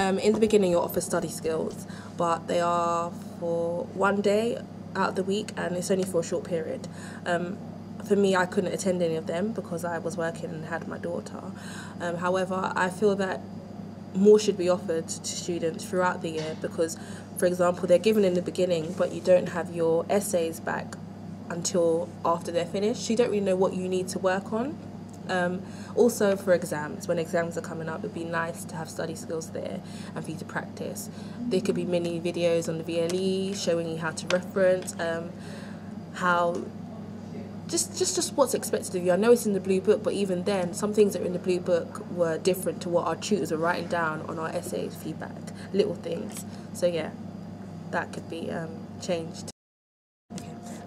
Um, in the beginning, you're offered study skills, but they are for one day out of the week and it's only for a short period. Um, for me, I couldn't attend any of them because I was working and had my daughter. Um, however, I feel that more should be offered to students throughout the year because, for example, they're given in the beginning, but you don't have your essays back until after they're finished. You don't really know what you need to work on. Um, also for exams, when exams are coming up, it'd be nice to have study skills there and for you to practice. There could be mini videos on the VLE showing you how to reference, um, how just, just just what's expected of you. I know it's in the blue book, but even then, some things that are in the blue book were different to what our tutors were writing down on our essays, feedback, little things. So yeah, that could be um, changed.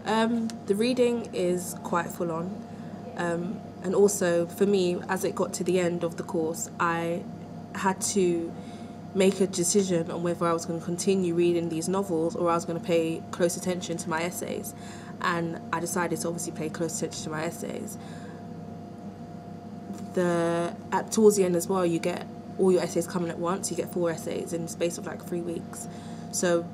Um, the reading is quite full on. Um, and also for me, as it got to the end of the course, I had to make a decision on whether I was going to continue reading these novels or I was going to pay close attention to my essays. And I decided to obviously pay close attention to my essays. The at towards the end as well, you get all your essays coming at once. You get four essays in the space of like three weeks. So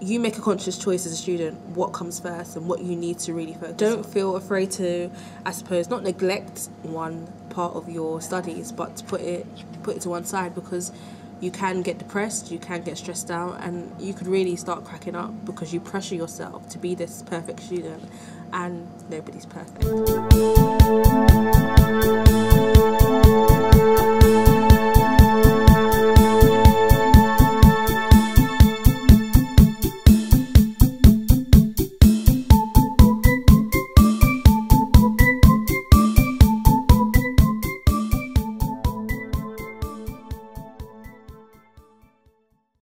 you make a conscious choice as a student what comes first and what you need to really focus don't on. feel afraid to i suppose not neglect one part of your studies but to put it put it to one side because you can get depressed you can get stressed out and you could really start cracking up because you pressure yourself to be this perfect student and nobody's perfect